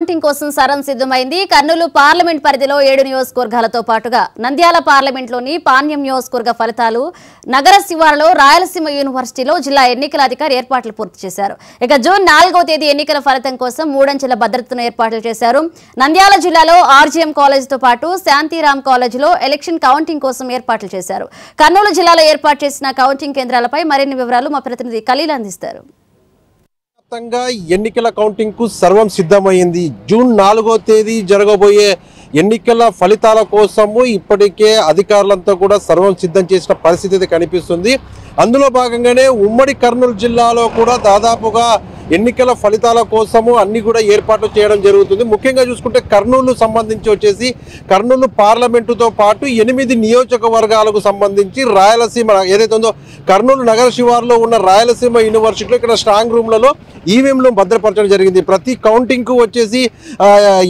Counting కోసం సరం సిద్ధమైంది. Kurnool parliament పరిధిలో ఏడు నియోజకవర్గాలతో పాటుగా నంద్యాల పార్లమెంట్లోని పాణ్యం నియోజకవర్గ ఫలితాలు నగర శివారులో రాయలసీమ యూనివర్సిటీలో జిల్లా ఎన్నికల అధికారి ఏర్పాట్లు పూర్తి చేశారు. ఇక జూన్ నాలుగో తేదీ ఎన్నికల ఫలితం కోసం మూడంచెల భద్రతను ఏర్పాట్లు చేశారు. నంద్యాల జిల్లాలో ఆర్జీఎం కాలేజీతో పాటు శాంతిరామ్ కాలేజీలో ఎలక్షన్ కౌంటింగ్ కోసం ఏర్పాట్లు చేశారు. కర్నూలు జిల్లాలో ఏర్పాటు చేసిన కౌంటింగ్ కేంద్రాలపై మరిన్ని వివరాలు మా ప్రతినిధి ఖలీల్ అందిస్తారు. వ్యాప్తంగా ఎన్నికల కౌంటింగ్కు సర్వం సిద్ధమైంది. జూన్ నాలుగో తేదీ జరగబోయే ఎన్నికల ఫలితాల కోసము ఇప్పటికే అధికారులంతా కూడా సర్వం సిద్ధం చేసిన పరిస్థితి అయితే కనిపిస్తుంది. అందులో భాగంగానే ఉమ్మడి కర్నూలు జిల్లాలో కూడా దాదాపుగా ఎన్నికల ఫలితాల కోసము అన్ని కూడా ఏర్పాట్లు చేయడం జరుగుతుంది. ముఖ్యంగా చూసుకుంటే కర్నూలు సంబంధించి వచ్చేసి కర్నూలు పార్లమెంటుతో పాటు ఎనిమిది నియోజకవర్గాలకు సంబంధించి రాయలసీమ ఏదైతే ఉందో కర్నూలు నగర శివారులో ఉన్న రాయలసీమ యూనివర్సిటీలో ఇక్కడ స్ట్రాంగ్ రూమ్లలో ఈవీఎంలు భద్రపరచడం జరిగింది. ప్రతి కౌంటింగ్కు వచ్చేసి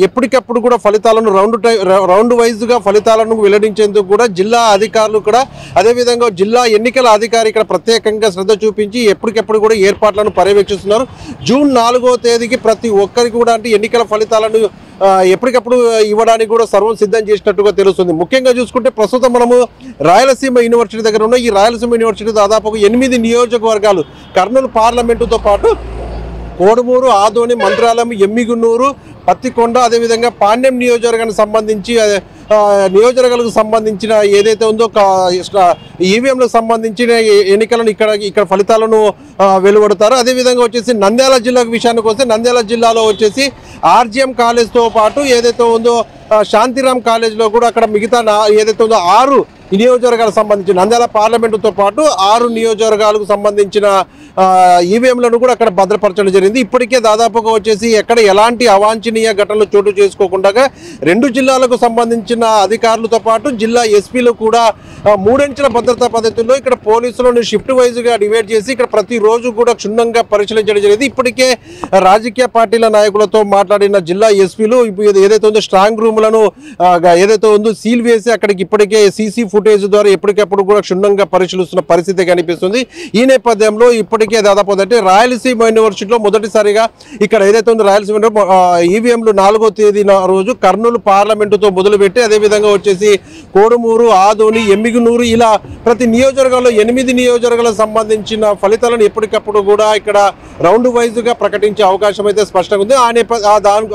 ఎప్పటికప్పుడు కూడా ఫలితాలను రౌండ్ టై రౌండ్ వైజ్గా ఫలితాలను వెల్లడించేందుకు కూడా జిల్లా అధికారులు కూడా అదేవిధంగా జిల్లా ఎన్నికల అధికారి ఇక్కడ ప్రత్యేకంగా శ్రద్ధ చూపించి ఎప్పటికెప్పుడు కూడా ఏర్పాట్లను పర్యవేక్షిస్తున్నారు. జూన్ నాలుగో తేదీకి ప్రతి ఒక్కరికి కూడా అంటే ఎన్నికల ఫలితాలను ఎప్పటికప్పుడు ఇవ్వడానికి కూడా సర్వం సిద్ధం చేసినట్టుగా తెలుస్తుంది. ముఖ్యంగా చూసుకుంటే ప్రస్తుతం మనము రాయలసీమ యూనివర్సిటీ దగ్గర ఉన్న. ఈ రాయలసీమ యూనివర్సిటీ దాదాపు ఎనిమిది నియోజకవర్గాలు కర్నూలు పార్లమెంటుతో పాటు కోడుమూరు ఆదోని మంత్రాలయం ఎమ్మిగున్నూరు పత్తికొండ అదేవిధంగా పాండ్యం నియోజకవర్గానికి సంబంధించి నియోజకవర్గాలకు సంబంధించిన ఏదైతే ఉందో ఈవీఎంలకు సంబంధించిన ఎన్నికలను ఇక్కడ ఇక్కడ ఫలితాలను వెలువడతారు. అదేవిధంగా వచ్చేసి నంద్యాల జిల్లా విషయానికి వస్తే నంద్యాల జిల్లాలో వచ్చేసి ఆర్జీఎం కాలేజ్తో పాటు ఏదైతే ఉందో శాంతిరామ్ కాలేజ్లో కూడా అక్కడ మిగతా నా- ఏదైతే ఉందో ఆరు నియోజకవర్గాలకు సంబంధించి నంద్యాల పార్లమెంటుతో పాటు ఆరు నియోజకవర్గాలకు సంబంధించిన ఈవీఎంలను కూడా అక్కడ భద్రపరచడం జరిగింది. ఇప్పటికే దాదాపుగా వచ్చేసి ఎక్కడ ఎలాంటి అవాంఛనీయ ఘటనలు చోటు చేసుకోకుండా రెండు జిల్లాలకు సంబంధించిన అధికారులతో పాటు జిల్లా ఎస్పీలు కూడా మూడంచెల భద్రతా పద్ధతుల్లో ఇక్కడ పోలీసులను షిఫ్ట్ వైజ్గా డివైడ్ చేసి ఇక్కడ ప్రతిరోజు కూడా క్షుణ్ణంగా పరిశీలించడం జరిగింది. ఇప్పటికే రాజకీయ పార్టీల నాయకులతో మాట్లాడిన జిల్లా ఎస్పీలు ఇప్పుడు ఏదైతే ఉందో స్ట్రాంగ్ రూమ్లను ఏదైతే ఉందో సీల్ వేసి అక్కడికి ఇప్పటికే సీసీ ఫుటేజ్ ద్వారా ఎప్పటికప్పుడు కూడా క్షుణ్ణంగా పరిశీలిస్తున్న పరిస్థితి కనిపిస్తుంది. ఈ నేపథ్యంలో ఇప్పటికే దాదాపు అంటే రాయలసీమ యూనివర్సిటీలో మొదటిసారిగా ఇక్కడ ఏదైతే ఉందో రాయలసీమ ఈవీఎంలు నాలుగో తేదీన రోజు కర్నూలు పార్లమెంటుతో మొదలుపెట్టి అదేవిధంగా వచ్చేసి కోడుమూరు ఆదోని ఎమ్మిగునూరు ఇలా ప్రతి నియోజకవర్గంలో ఎనిమిది నియోజకవర్గాలకు సంబంధించిన ఫలితాలను ఎప్పటికప్పుడు కూడా ఇక్కడ రౌండ్ వైజ్గా ప్రకటించే అవకాశం అయితే స్పష్టంగా ఉంది. ఆ నేప ఆ దాని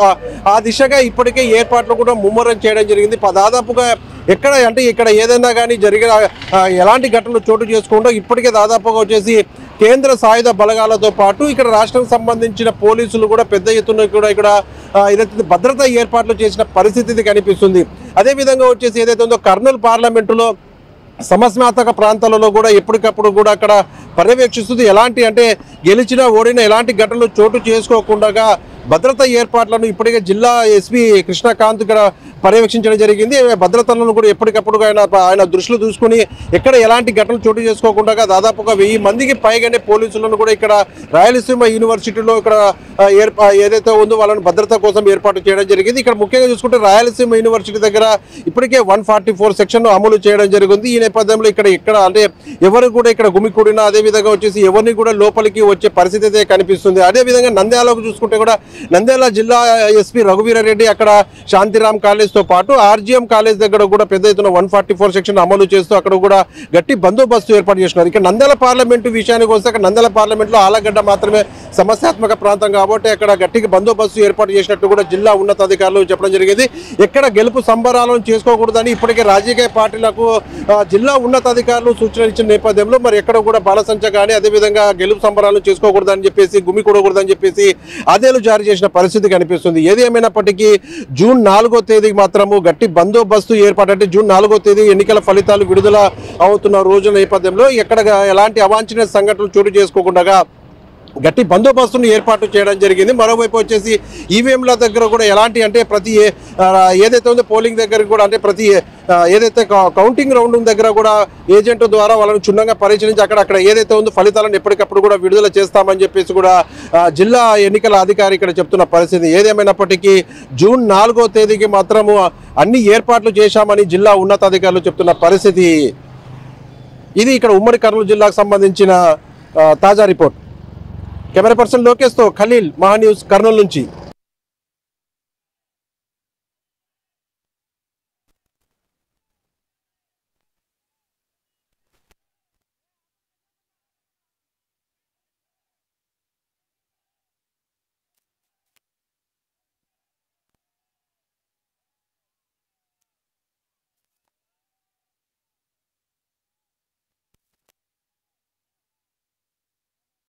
ఆ- దిశగా ఇప్పటికే ఏర్పాట్లు కూడా ముమ్మరం చేయడం జరిగింది. దాదాపుగా ఎక్కడ అంటే ఇక్కడ ఏదైనా కానీ జరిగిన ఎలాంటి ఘటనలు చోటు చేసుకుంటూ ఇప్పటికే దాదాపుగా వచ్చేసి కేంద్ర సాయుధ బలగాలతో పాటు ఇక్కడ రాష్ట్రం సంబంధించిన పోలీసులు కూడా పెద్ద ఎత్తున కూడా ఇక్కడ ఏదైతే భద్రతా ఏర్పాట్లు చేసిన పరిస్థితి కనిపిస్తుంది. అదేవిధంగా వచ్చేసి ఏదైతే ఉందో కర్నూలు పార్లమెంటులో సమస్యాత్మక ప్రాంతాలలో కూడా ఎప్పటికప్పుడు కూడా అక్కడ పర్యవేక్షిస్తుంది. ఎలాంటి అంటే గెలిచినా ఓడినా ఎలాంటి ఘటనలు చోటు చేసుకోకుండా భద్రతా ఏర్పాట్లను ఇప్పటికే జిల్లా ఎస్పీ కృష్ణకాంత్ ఇక్కడ పర్యవేక్షించడం జరిగింది. భద్రతలను కూడా ఎప్పటికప్పుడు ఆయన ఆయన దృష్టిలో చూసుకుని ఎక్కడ ఎలాంటి ఘటనలు చోటు చేసుకోకుండా దాదాపుగా వెయ్యి మందికి పైగానే పోలీసులను కూడా ఇక్కడ రాయలసీమ యూనివర్సిటీలో ఇక్కడ ఏర్పా ఏదైతే ఉందో వాళ్ళని భద్రత కోసం ఏర్పాటు చేయడం జరిగింది. ఇక్కడ ముఖ్యంగా చూసుకుంటే రాయలసీమ యూనివర్సిటీ దగ్గర ఇప్పటికే వన్ ఫార్టీ ఫోర్ సెక్షన్ అమలు చేయడం జరిగింది. ఈ నేపథ్యంలో ఇక్కడ ఇక్కడ అంటే ఎవరు కూడా ఇక్కడ గుమికూడినా అదే విధంగా వచ్చేసి ఎవరిని కూడా లోపలికి వచ్చే పరిస్థితి అయితే కనిపిస్తుంది. అదే విధంగా నంద్యాలకు చూసుకుంటే కూడా నంద్యాల జిల్లా ఎస్పీ రఘువీరారెడ్డి అక్కడ శాంతిరామ్ కాలేజ్తో పాటు ఆర్జీఎం కాలేజ్ దగ్గర కూడా పెద్ద ఎత్తున వన్ ఫార్టీ ఫోర్ సెక్షన్ అమలు చేస్తూ అక్కడ కూడా గట్టి బందోబస్తు ఏర్పాటు చేస్తున్నారు. ఇక్కడ నంద్యాల పార్లమెంటు విషయానికి వస్తే అక్కడ నంద్యాల పార్లమెంట్లో ఆలగడ్డ మాత్రమే సమస్యాత్మక ప్రాంతం కాబట్టి అక్కడ గట్టిగా బందోబస్తు ఏర్పాటు చేసినట్టు కూడా జిల్లా ఉన్నతాధికారులు చెప్పడం జరిగింది. ఎక్కడ గెలుపు సంబరాలను చేసుకోకూడదని ఇప్పటికే రాజకీయ పార్టీలకు జిల్లా ఉన్నతాధికారులు సూచన ఇచ్చిన నేపథ్యంలో మరి ఎక్కడ కూడా బాలసంచ కానీ అదేవిధంగా గెలుపు సంబరాలను చేసుకోకూడదని చెప్పేసి గుమి కూడకూడదని చెప్పేసి అదేలు జారీ చేసిన పరిస్థితి కనిపిస్తుంది. ఏది ఏమైనప్పటికీ జూన్ నాలుగో తేదీకి మాత్రము గట్టి బందోబస్తు ఏర్పాటు అంటే జూన్ నాలుగో తేదీ ఎన్నికల ఫలితాలు విడుదల అవుతున్న రోజుల నేపథ్యంలో ఎక్కడ ఎలాంటి అవాంఛనీయ సంఘటనలు చోటు చేసుకోకుండా గట్టి బందోబస్తును ఏర్పాటు చేయడం జరిగింది. మరోవైపు వచ్చేసి ఈవీఎంల దగ్గర కూడా ఎలాంటి అంటే ప్రతి ఏదైతే ఉందో పోలింగ్ దగ్గర కూడా అంటే ప్రతి ఏదైతే కౌంటింగ్ రౌండ్ దగ్గర కూడా ఏజెంట్ ద్వారా వాళ్ళని క్షుణ్ణంగా పరిశీలించి అక్కడ అక్కడ ఏదైతే ఉందో ఫలితాలను ఎప్పటికప్పుడు కూడా విడుదల చేస్తామని చెప్పేసి కూడా జిల్లా ఎన్నికల అధికారి ఇక్కడ చెప్తున్న పరిస్థితి. ఏదేమైనప్పటికీ జూన్ నాలుగో తేదీకి మాత్రము అన్ని ఏర్పాట్లు చేశామని జిల్లా ఉన్నతాధికారులు చెప్తున్న పరిస్థితి. ఇది ఇక్కడ ఉమ్మడి కర్నూలు జిల్లాకు సంబంధించిన తాజా రిపోర్ట్. కెమెరా పర్సన్ లోకేష్తో ఖలీల్ మహా న్యూస్ కర్నూలు నుంచి